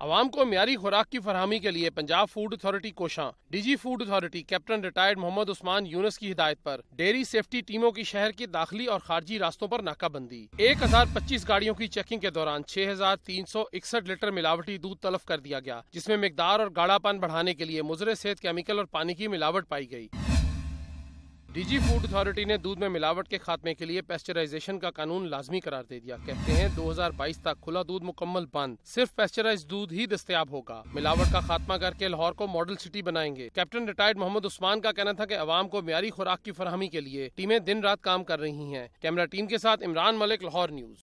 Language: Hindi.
आवाम को म्यारी खुराक की फरहमी के लिए पंजाब फ़ूड अथॉरिटी कोशा, DG food authority captain retired Mohammad Usman Younis की हिदायत पर, डेयरी सेफ्टी टीमों की शहर के दाखिली और खारजी रास्तों पर नाकाबंदी। एक हज़ार पच्चीस गाड़ियों की चेकिंग के दौरान छह हज़ार तीन सौ इकसठ लीटर मिलावटी दूध तलब कर दिया गया, जिसमें मकदार और गाढ़ापन बढ़ाने के लिए मुजरे सेहत केमिकल और पानी की मिलावट पाई गई। डीजी फ़ूड अथॉरिटी ने दूध में मिलावट के खात्मे के लिए पेस्चराइजेशन का कानून लाजमी करार दे दिया। कहते हैं 2022 तक खुला दूध मुकम्मल बंद। सिर्फ़ पेस्चराइज दूध ही दस्तियाब होगा। मिलावट का खात्मा करके लाहौर को मॉडल सिटी बनाएँगे। कैप्टन रिटायर्ड मोहम्मद उस्मान का कहना था की आवाम को म्यारी खुराक की फरहमी के लिए टीमें दिन रात काम कर रही है। कैमरा टीम के साथ इमरान मलिक, लाहौर न्यूज़।